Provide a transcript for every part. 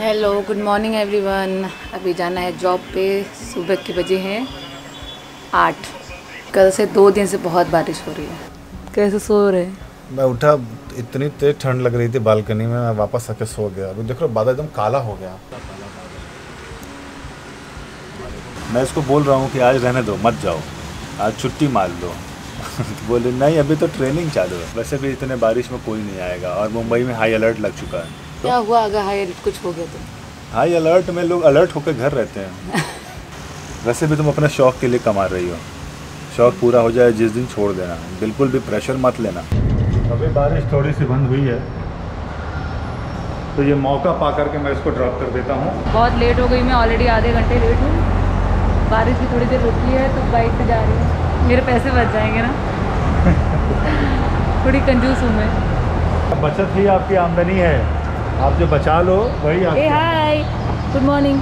Hello good morning everyone अभी जाना है जॉब पे। सुबह के बजे हैं आठ। कल से दो दिन से बहुत बारिश हो रही है। कैसे सो रहे हैं? मैं उठा इतनी तेज ठंड लग रही थी बालकनी में मैं वापस आके सो गया। अभी देख रहे बादल एकदम काला हो गया। मैं इसको बोल रहा हूँ कि आज रहने दो मत जाओ। आज छुट्टी मार लो। बोले नहीं अभी तो ट्रेनिंग चालू है। वैसे भी इतने बारिश में कोई नहीं आएगा और मुंबई में हाई अलर्ट लग चुका है। क्या हुआ? अगर हाई अलर्ट कुछ हो गया तो? हाई अलर्ट में लोग अलर्ट होकर घर रहते हैं। वैसे भी तुम अपने शौक के लिए कमा रही हो। शौक पूरा हो जाए जिस दिन छोड़ देना। बिल्कुल भी प्रेशर मत लेना। अभी बारिश थोड़ी सी बंद हुई है। तो ये मौका पा करके मैं इसको ड्रॉप कर देता हूँ। बहुत लेट हो गई। मैं ऑलरेडी आधे घंटे लेट हूँ। बारिश भी थोड़ी देर रुकी है तो बाइक से जा रही हूँ। मेरे पैसे बच जाएँगे ना? थोड़ी कंजूस हूँ मैं। बचत ही आपकी आमदनी है। आप जो बचा लो वही ए आप हाय गुड मॉर्निंग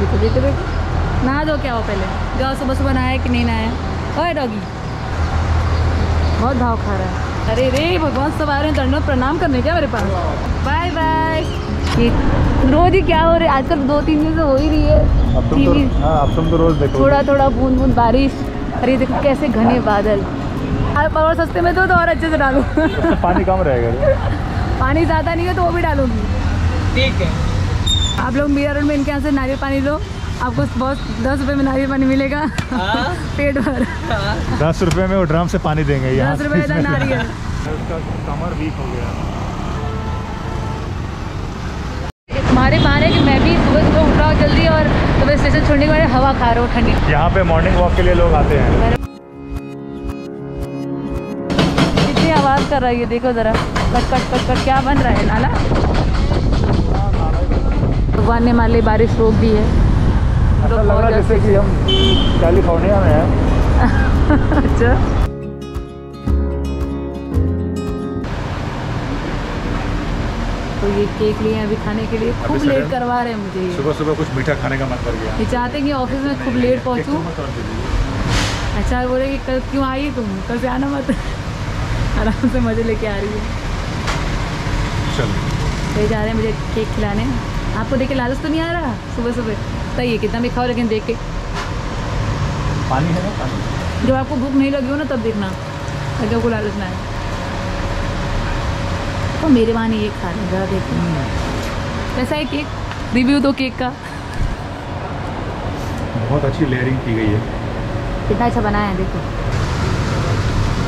देखो देखो देखो. नहा दो क्या हो पहले? जाओ सुबह सुबह नहाया कि नहीं नहाया? ओए डॉगी बहुत भाव खा रहा है। अरे रे भगवान सब आ रहे हैं दंडों प्रणाम करने क्या मेरे पास? बाय बाय रोज ही क्या हो रहा है? आजकल दो तीन दिन से हो ही रही है। अब तुम तो हाँ अब तुम तो रोज देखो थोड़ा थोड़ा बूंद बूंद बारिश। अरे देखो कैसे घने बादल। आप और सस्ते में दो तो और अच्छे से डालो। पानी कम रहेगा। पानी ज़्यादा नहीं है तो वो भी डालूँगी। ठीक है। आप लोग मीरा रोड में इनके यहाँ से नारियल पानी लो। आपको बहुत दस रुपए में नारियल पानी मिलेगा। हाँ। पेट भर। दस रुपए में वो ड्रम से पानी देंगे दस रुपए का नारियल। उसका कमर वीक हो गया। हमारे बहाने कि मैं भी सुबह सुबह उठ रहा हूँ जल्दी और सुबह स्टेशन छोड़ने के बाद हवा खा रहा हूँ ठंडी। यहाँ पे मॉर्निंग वॉक के लिए लोग आते हैं। आवाज़ कर रहा है ये देखो ज़रा। कट कट कट कट क्या बन रहा है नाला भगवान ने हमारे लिए बारिश रोक दी है। ऐसा लग रहा जैसे कि हम कैलिफ़ोर्निया में हैं। अच्छा। तो ये केक लिए अभी खाने के लिए। खूब लेट करवा रहे हैं मुझे सुबह सुबह कुछ मीठा खाने का मन कर गया। ये चाहते हैं कि ऑफ़िस में खूब लेट पहुंचूं। अच्छा बोले कि कल क्यों आई तुम? कल से आना मत। आराम से मज़े लेके आ रही है। चलो। कहीं जा रहे हैं मुझे केक खिलाने। आपको देख के लालच तो नहीं आ रहा? सुबह सुबह। सही है कितना भी खाओ लेकिन देख के। पानी है ना पानी? जब आपको भूख नहीं लगी हो ना तब देखना। अगर को लालच ना आए। तो मेरे वहाँ ये खा रहे ज़रा देखो। कैसा है केक? रिव्यू दो केक का। बहुत अच्छी लेयरिंग की गई है। कितना अच्छा बनाया है देखो।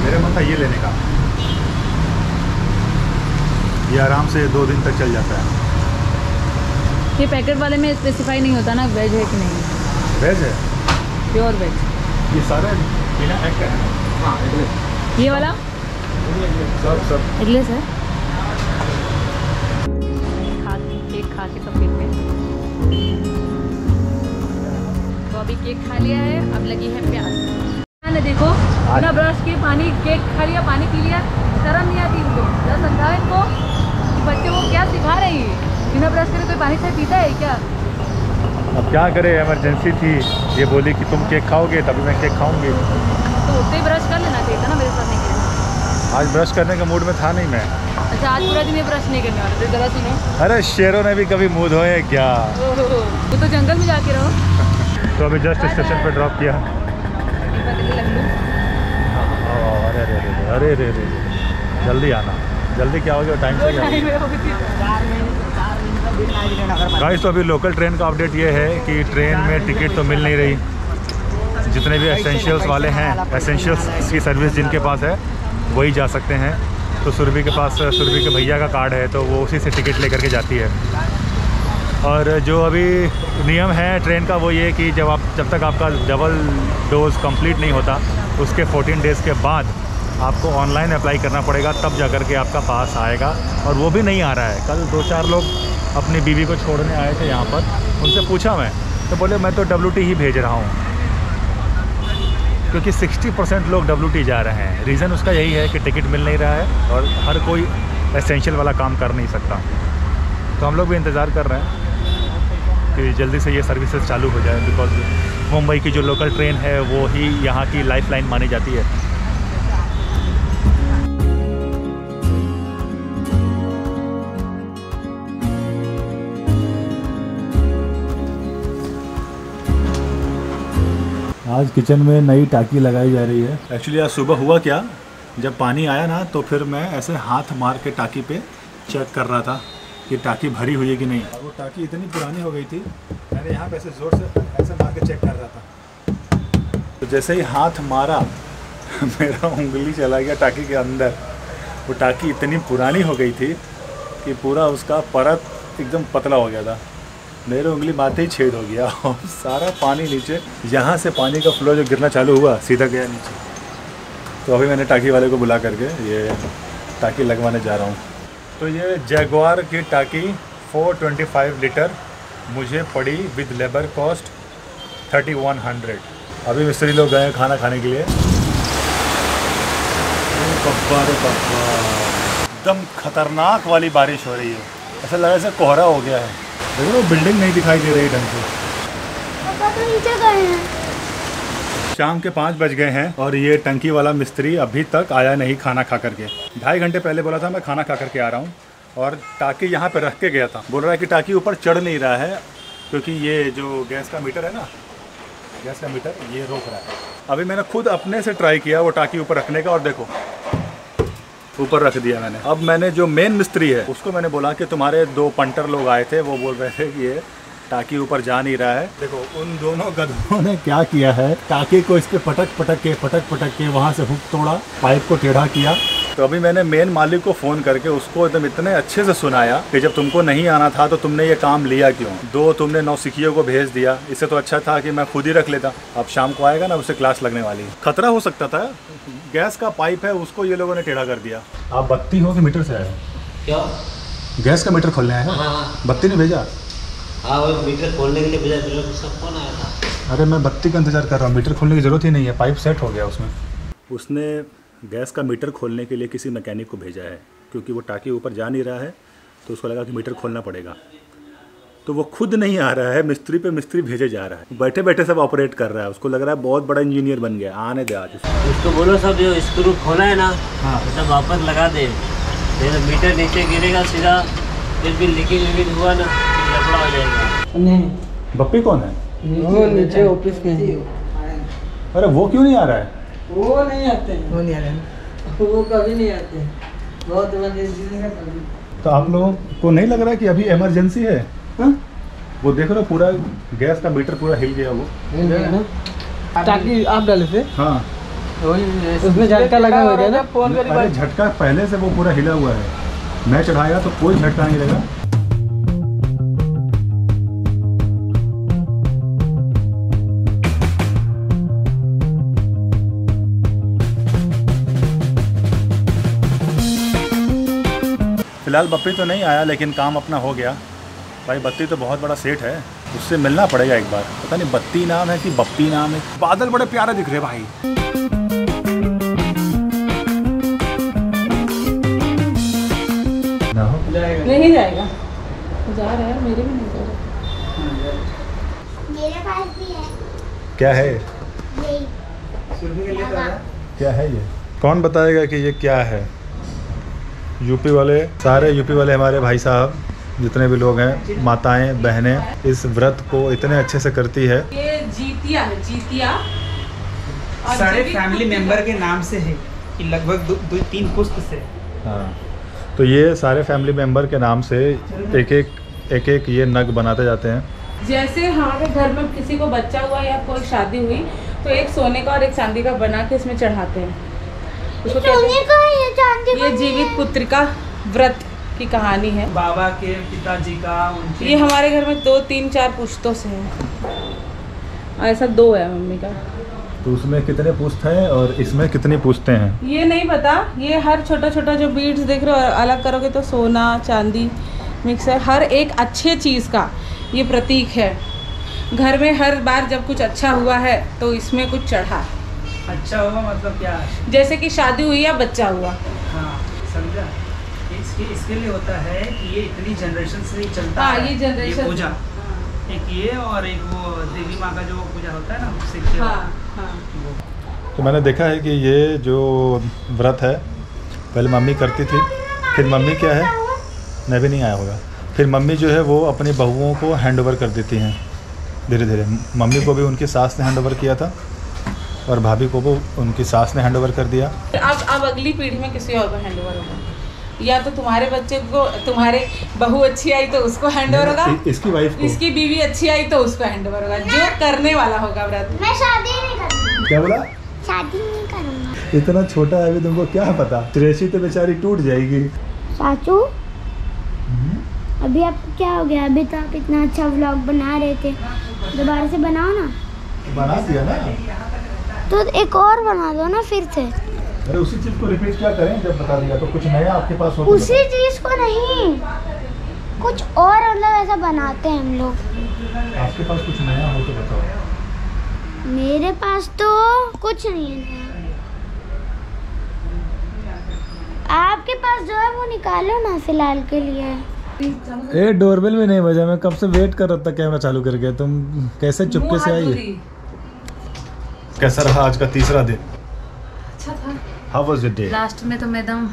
मेरा मन था ये लेने का। ये आराम से दो दिन तक चल जाता है। ये पैकेट वाले में स्पेसिफाई नहीं होता ना वेज है कि नहीं? वेज है? प्योर वेज ये सारे बिना एग का है। हाँ ये वाला? सब सब। एगलेस है खा केक खा के सब फिरते हैं तो अभी केक खा लिया है अब लगी है प्यास ने देखो बिना ब्रश के पानी केक खा लिया पानी पी लिया शर्म नहीं आती इनको। जरा समझाओ इनको। कि बच्चे को क्या सिखा रही है बिना ब्रश करे कोई पानी से पीता है क्या अब क्या करें इमरजेंसी थी ये बोली कि तुम केक खाओगे तभी मैं केक खाऊँगी तो ही ब्रश कर लेना चाहिए था ना मेरे साथ नहीं किया आज ब्रश करने के मूड में था नहीं मैं अच्छा आज पूरा दिन ये ब्रश नहीं करने वाले थे जरा सुनो अरे शेरों ने भी कभी मुँह धोए क्या वो तो जंगल में जाके रहो तो अभी जस्ट स्टेशन पे ड्रॉप किया अरे अरे अरे अरे अरे जल्दी आना जल्दी क्या हो गया? टाइम से है गाइस तो अभी लोकल ट्रेन का अपडेट ये है कि ट्रेन में टिकट तो मिल नहीं रही। जितने भी एसेंशियल्स वाले हैं एसेंशियल्स की सर्विस जिनके पास है वही जा सकते हैं। तो सुरभि के पास सुरभि के भैया का कार्ड है तो वो उसी से टिकट लेकर के जाती है। और जो अभी नियम है ट्रेन का वो ये कि जब आप जब तक आपका डबल डोज कंप्लीट नहीं होता उसके 14 डेज़ के बाद आपको ऑनलाइन अप्लाई करना पड़ेगा, तब जा कर के आपका पास आएगा। और वो भी नहीं आ रहा है। कल दो चार लोग अपनी बीवी को छोड़ने आए थे यहाँ पर। उनसे पूछा मैं तो बोले, मैं तो डब्ल्यूटी ही भेज रहा हूँ। क्योंकि 60 परसेंट लोग डब्ल्यू जा रहे हैं। रीज़न उसका यही है कि टिकट मिल नहीं रहा है और हर कोई एसेंशियल वाला काम कर नहीं सकता। तो हम लोग भी इंतज़ार कर रहे हैं कि जल्दी से ये सर्विसेज़ चालू हो जाए बिकॉज़ मुंबई की जो लोकल ट्रेन है, वो ही यहाँ की लाइफ लाइन मानी जाती है। आज किचन में नई टाकी लगाई जा रही है। एक्चुअली आज सुबह हुआ क्या? जब पानी आया ना तो फिर मैं ऐसे हाथ मार के टाकी पे चेक कर रहा था कि टाकी भरी हुई है कि नहीं। वो टाकी इतनी पुरानी हो गई थी मैंने यहाँ पे ऐसे ज़ोर से ऐसे मार के चेक कर रहा था। तो जैसे ही हाथ मारा मेरा उंगली चला गया टाकी के अंदर। वो टाकी इतनी पुरानी हो गई थी कि पूरा उसका परत एकदम पतला हो गया था। मेरे उंगली मारते ही छेद हो गया और सारा पानी नीचे, यहाँ से पानी का फ्लो जो गिरना चालू हुआ, सीधा गया नीचे। तो अभी मैंने टाकी वाले को बुला करके ये टाकी लगवाने जा रहा हूँ। तो ये जैगवार की टाकी 425 लीटर मुझे पड़ी विद लेबर कॉस्ट 3100 अभी मिस्त्री लोग गए खाना खाने के लिए। एकदम खतरनाक वाली बारिश हो रही है। ऐसा लगा जैसे कोहरा हो गया है। देखो वो बिल्डिंग नहीं दिखाई दे रही ढंग से। तो नीचे गए हैं। शाम के पाँच बज गए हैं और ये टंकी वाला मिस्त्री अभी तक आया नहीं खाना खा करके। ढाई घंटे पहले बोला था मैं खाना खा करके आ रहा हूँ। और टाकी यहाँ पे रख के गया था। बोल रहा है कि टाकी ऊपर चढ़ नहीं रहा है क्योंकि ये जो गैस का मीटर है ना गैस का मीटर ये रोक रहा है। अभी मैंने खुद अपने से ट्राई किया वो टाकी ऊपर रखने का और देखो ऊपर रख दिया मैंने। अब मैंने जो मेन मिस्त्री है, उसको मैंने बोला कि तुम्हारे दो पंटर लोग आए थे, वो बोल रहे थे कि ये टाकी ऊपर जा नहीं रहा है। देखो, उन दोनों गधों ने क्या किया है, टाकी को इसके पटक पटक के पटक पटक के वहाँ से हुक तोड़ा, पाइप को टेढ़ा किया। तो अभी मैंने मेन मालिक को फ़ोन करके उसको एकदम इतने अच्छे से सुनाया कि जब तुमको नहीं आना था तो तुमने ये काम लिया क्यों? दो तुमने नौसिखियों को भेज दिया। इससे तो अच्छा था कि मैं खुद ही रख लेता। अब शाम को आएगा ना उसे क्लास लगने वाली है। खतरा हो सकता था। गैस का पाइप है उसको ये लोगों ने टेढ़ा कर दिया। आप बत्ती हो कि मीटर से आए हो? क्या? गैस का मीटर खोलने आए हो? हाँ बत्ती ने भेजा? हाँ मीटर खोलने के लिए भेजा आया था? अरे मैं बत्ती का इंतज़ार कर रहा हूँ। मीटर खोलने की ज़रूरत ही नहीं है। पाइप सेट हो गया उसमें। उसने गैस का मीटर खोलने के लिए किसी मैकेनिक को भेजा है क्योंकि वो टाकी ऊपर जा नहीं रहा है तो उसको लगा कि मीटर खोलना पड़ेगा। तो वो खुद नहीं आ रहा है मिस्त्री पे मिस्त्री भेजे जा रहा है। बैठे बैठे सब ऑपरेट कर रहा है। उसको लग रहा है बहुत बड़ा इंजीनियर बन गया। आने दे आज उसको। बोलो सब जो स्क्रू खोला है ना हाँ। सब वापस लगा दे। फिर मीटर नीचे गिरेगा सीधा फिर भी लीकिंग लीकिंग हुआ ना लफड़ा हो जाएगा। नहीं। बप्पी कौन है? वो नीचे ऑफ़िस में है। अरे वो क्यों नहीं आ रहा है? वो नहीं आते हैं। वो नहीं आ रहे वो कभी नहीं आते बहुत इमरजेंसी है कभी। तो आप लोगों को नहीं लग रहा कि अभी इमरजेंसी है? हाँ? वो देख रहे हो पूरा गैस का मीटर पूरा हिल गया वो। ताकि आप डाले थे? हाँ। उसमें झटका लगा हुआ है ना? फ़ोन अरे झटका पहले से वो पूरा हिला हुआ है। मैं चढ़ाएगा तो कोई झटका नहीं लगा फ़िलहाल बप्पी तो नहीं आया लेकिन काम अपना हो गया। भाई बत्ती तो बहुत बड़ा सेठ है उससे मिलना पड़ेगा एक बार। पता नहीं बत्ती नाम है कि बप्पी नाम है? बादल बड़े प्यारे दिख रहे भाई। ना नहीं जाएगा। जा रहा है मेरे भी नहीं जा रहा। मेरे पास भी है। क्या है यही। क्या है ये? कौन बताएगा कि ये क्या है? यूपी वाले सारे यूपी वाले हमारे भाई साहब जितने भी लोग हैं माताएँ बहनें इस व्रत को इतने अच्छे से करती है। ये जीतिया है जीतिया। सारे फैमिली मेंबर के नाम से है कि लगभग दो, दो तीन पुस्त से। हाँ तो ये सारे फैमिली मेंबर के नाम से एक एक एक एक ये नग बनाते जाते हैं। जैसे हमारे घर में किसी को बच्चा हुआ या कोई शादी हुई तो एक सोने का और एक चांदी का बना के इसमें चढ़ाते हैं। उसको कहते है ये हैं ये जीवित पुत्र का व्रत की कहानी है। बाबा के पिताजी का उनके ये हमारे घर में दो तीन चार पुश्तों से है। ऐसा दो है मम्मी का। तो उसमें कितने पुस्त हैं और इसमें कितनी पुस्तें हैं? ये नहीं पता। ये हर छोटा छोटा जो बीड्स देख रहे हो अलग करोगे तो सोना चांदी मिक्सर हर एक अच्छे चीज़ का ये प्रतीक है। घर में हर बार जब कुछ अच्छा हुआ है तो इसमें कुछ चढ़ा। अच्छा होगा मतलब क्या? जैसे कि शादी हुई या बच्चा हुआ। हाँ समझा? इसके इसके लिए होता है कि ये इतनी जनरेशन से ही चलता हाँ, है ये generation- पूजा। एक ये और एक वो देवी माँ का जो पूजा होता है ना सिख हाँ हाँ। तो मैंने देखा है कि ये जो व्रत है पहले मम्मी करती थी फिर मम्मी क्या है? मैं भी नहीं आया होगा। फिर मम्मी जो है वो अपनी बहुओं को हैंड ओवर कर देती हैं धीरे धीरे मम्मी को भी उनकी सास ने हैंड ओवर किया था। और भाभी को वो उनकी सास ने हैंड कर दिया। अब अब अगली पीढ़ी में किसी और को हैंड ओवर होगा। या तो तुम्हारे बच्चे को तुम्हारे बहू अच्छी आई तो उसको हैंड ओवर होगा इसकी वाइफ इसकी बीवी अच्छी आई तो उसको हैंड ओवर होगा। जो करने वाला होगा व्रत। मैं शादी नहीं करूँगा। क्या बोला? शादी नहीं करूँगा। इतना छोटा है अभी तुमको क्या पता? त्रेसी तो बेचारी टूट जाएगी। चाचू अभी आपको क्या हो गया? अभी तो आप इतना अच्छा व्लॉग बना रहे थे। दोबारा से बनाओ ना। बना दिया ना? तो एक और बना दो ना फिर से। अरे उसी चीज़ को रिपीट क्या करें? जब बता दिया तो कुछ नया आपके पास हो। उसी चीज़ को नहीं। कुछ और मतलब ऐसा बनाते हैं हम लोग। आपके पास कुछ नया हो तो बताओ। मेरे पास तो कुछ नहीं है। नया। आपके पास जो है वो निकालो ना फ़िलहाल के लिए। ए डोरबेल भी नहीं बजा। मैं कब से वेट कर रहा था कैमरा चालू करके। तुम कैसे चुपके से आई? कैसा रहा आज का तीसरा दिन? अच्छा था। How was your day last में तो मैं एकदम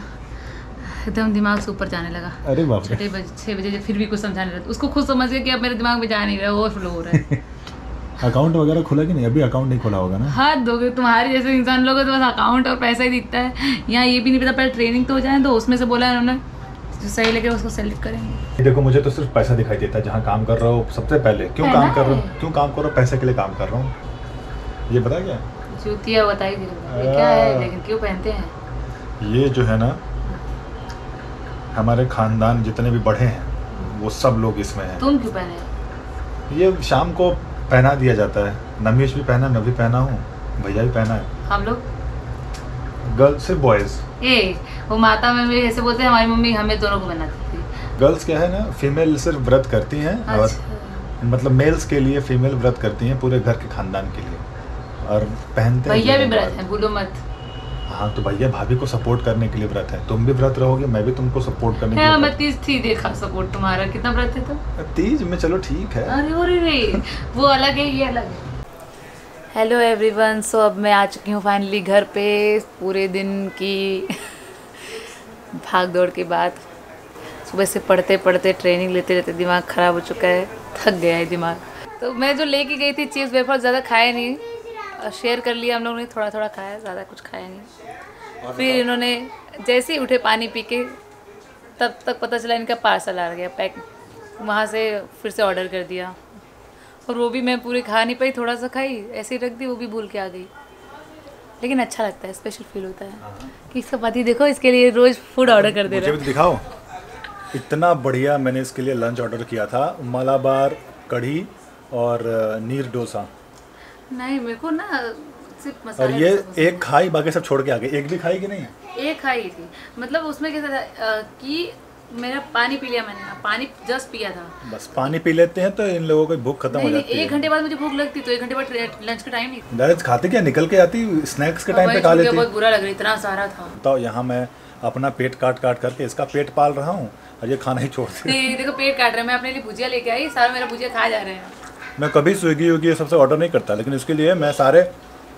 एकदम दिमाग से ऊपर जाने लगा। अरे बाप रे। छठे बजे छः बजे फिर भी कुछ समझाने लगा। उसको खुद समझ गया कि अब मेरे दिमाग में जा नहीं रहा ओवर फ्लो हो रहा है। अकाउंट वगैरह खुला कि नहीं? अभी अकाउंट नहीं खुला होगा ना? हाँ दोगे तुम्हारे जैसे इंसान लोगों तो बस अकाउंट और पैसा ही दिखता है। यहाँ ये भी नहीं पता पहले ट्रेनिंग तो हो जाए तो उसमें से बोला है उन्होंने जो सही लगे उसको सेलेक्ट करेंगे। देखो मुझे तो सिर्फ़ पैसा दिखाई देता है जहाँ काम कर रहा हूँ सबसे पहले। क्यों काम कर रहा हूँ? क्यों काम कर रहा हूँ? पैसे के लिए काम कर रहा हूँ। ये पता क्या? जूतिया बताई दी ये क्या है? लेकिन क्यों पहनते हैं? ये जो है ना हमारे खानदान जितने भी बड़े हैं वो सब लोग इसमें हैं। तुम क्यों पहने? ये शाम को पहना दिया जाता है। नमीश भी पहना मैं भी पहना हूँ। भैया भी पहना है। हम लोग? गर्ल्स सिर्फ़ बॉयज़ ए वो माता में भी ऐसे बोलते हैं हमारी मम्मी हमें दोनों को बनाती थी गर्ल्स क्या है ना फीमेल सिर्फ़ व्रत करती हैं और अच्छा। मतलब मेल्स के लिए फीमेल व्रत करती हैं पूरे घर के खानदान के लिए। और पहनते भैया भी व्रत है भूलो मत। हाँ तो भैया भाभी को सपोर्ट करने के लिए व्रत है। तुम भी व्रत रहोगे मैं भी तुमको सपोर्ट करने के लिए मैं तीस थी देखा सपोर्ट तुम्हारा। कितना व्रत है तो? तीज में चलो ठीक है। अरे अरे रे वो अलग है ये अलग है। हेलो एवरीवन सो अब मैं आ चुकी हूँ फाइनली घर पे पूरे दिन की भाग दौड़ के बाद। सुबह से पढ़ते पढ़ते ट्रेनिंग लेते लेते दिमाग ख़राब हो चुका है थक गया है दिमाग। तो मैं जो लेके गई थी चीज़ वेफर ज़्यादा खाए नहीं। शेयर कर लिया हम लोगों ने थोड़ा थोड़ा खाया ज़्यादा कुछ खाया नहीं। फिर इन्होंने जैसे ही उठे पानी पी के तब तक पता चला इनका पार्सल आ गया पैक वहाँ से फिर से ऑर्डर कर दिया। और वो भी मैं पूरी खा नहीं पाई थोड़ा सा खाई ऐसे ही रख दी वो भी भूल के आ गई। लेकिन अच्छा लगता है स्पेशल फील होता है कि इसका पति देखो इसके लिए रोज़ फ़ूड ऑर्डर कर दे रहा है। दिखाओ इतना बढ़िया मैंने इसके लिए लंच ऑर्डर किया था मलाबार कढ़ी और नीर डोसा। नहीं मेरे को ना सिर्फ़ और ये एक खाई बाकी सब छोड़ के आ गए। एक भी खाई कि नहीं एक खाई थी। मतलब उसमें कैसा था कि मेरा पानी पी लिया मैंने पानी जस्ट पिया था। बस पानी पी लेते हैं तो इन लोगों की भूख खत्म हो जाती एक घंटे बाद मुझे भूख लगती तो एक घंटे बाद लंच का टाइम नहीं डायरेक्ट खाते क्या? निकल के आती स्नैक्स के टाइम पे खा लेती? बहुत बुरा लग रहा इतना सारा था। तो यहाँ मैं अपना पेट काट काट करके इसका पेट पाल रहा हूँ और ये खाना ही छोड़ देखो पेट काट रहा है मैं अपने लिए भुजिया लेके आई सारा मेरा भुजिया खा जा रहे हैं। मैं कभी स्विगी वगी ये सबसे ऑर्डर नहीं करता, लेकिन इसके लिए मैं सारे,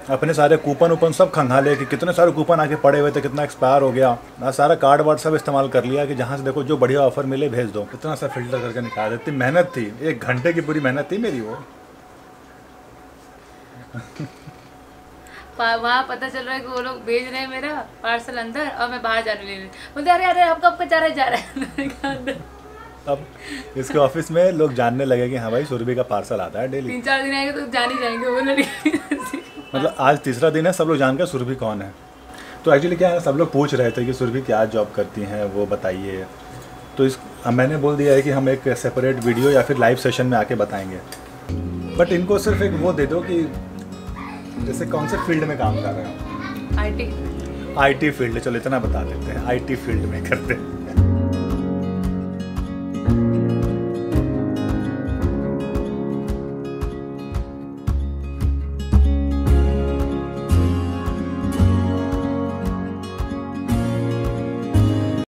अपने सारे कूपन उपन सब खंगाले कि कितने सारे कूपन आके पड़े हुए थे, कितना एक्सपायर हो गया। मैं सारा कार्ड वार्ड सब इस्तेमाल कर लिया कि जहाँ से देखो जो बढ़िया ऑफ़र मिले भेज दो। इतना सा फ़िल्टर करके निकाल देती मेहनत थी, एक घंटे की पूरी मेहनत थी मेरी वो। वहाँ पता चल रहा है कि वो लोग भेज रहे हैं मेरा पार्सल अंदर, और मैं बाहर जाने ले रही अरे अरे आपका आपका जा रहा है? जा रहा है। अब इसके ऑफ़िस में लोग जानने लगे कि हाँ भाई सुरभि का पार्सल आता है डेली तीन चार दिन आएँगे तो जान ही जाएँगे वो लोग मतलब आज तीसरा दिन है सब लोग जान गए सुरभि कौन है। तो एक्चुअली क्या है सब लोग पूछ रहे थे कि सुरभि क्या जॉब करती हैं वो बताइए। तो इस मैंने बोल दिया है कि हम एक सेपरेट वीडियो या फिर लाइव सेशन में आके बताएँगे। बट इनको सिर्फ़ एक वो दे दो कि जैसे कौन से फ़ील्ड में काम कर रहे हो। आईटी आईटी फ़ील्ड चलो इतना बता देते हैं। आईटी फ़ील्ड में करते हैं।